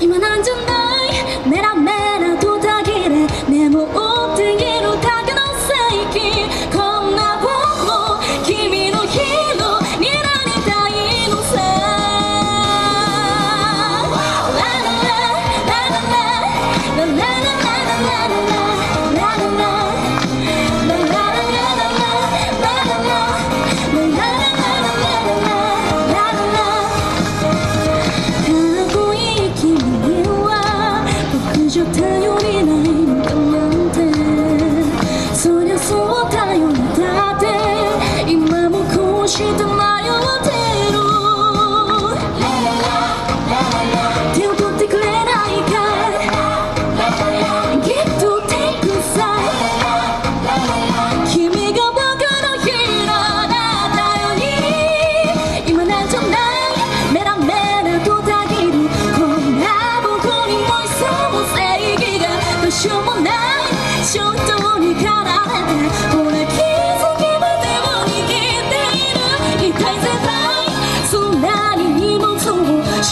今なんじゃないメラメラ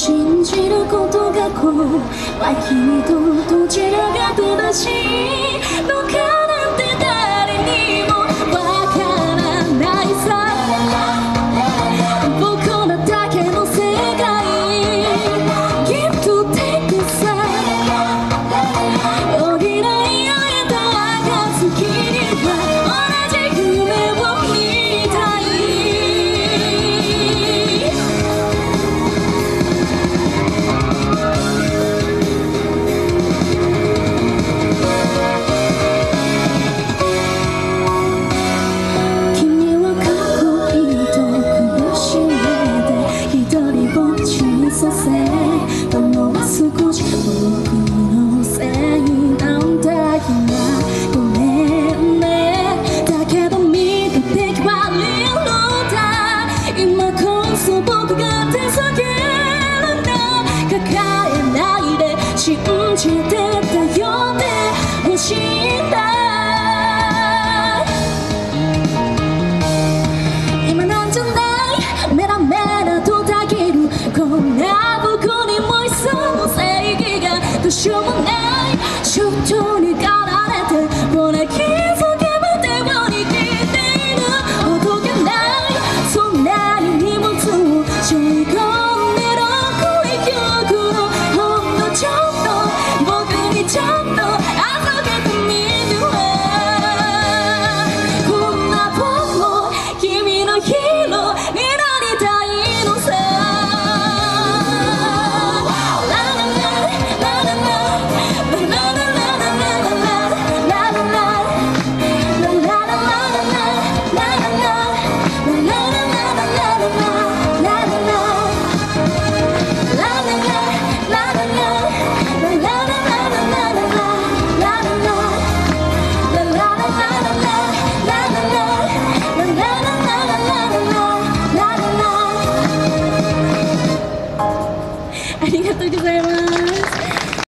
信じることが怖い。君と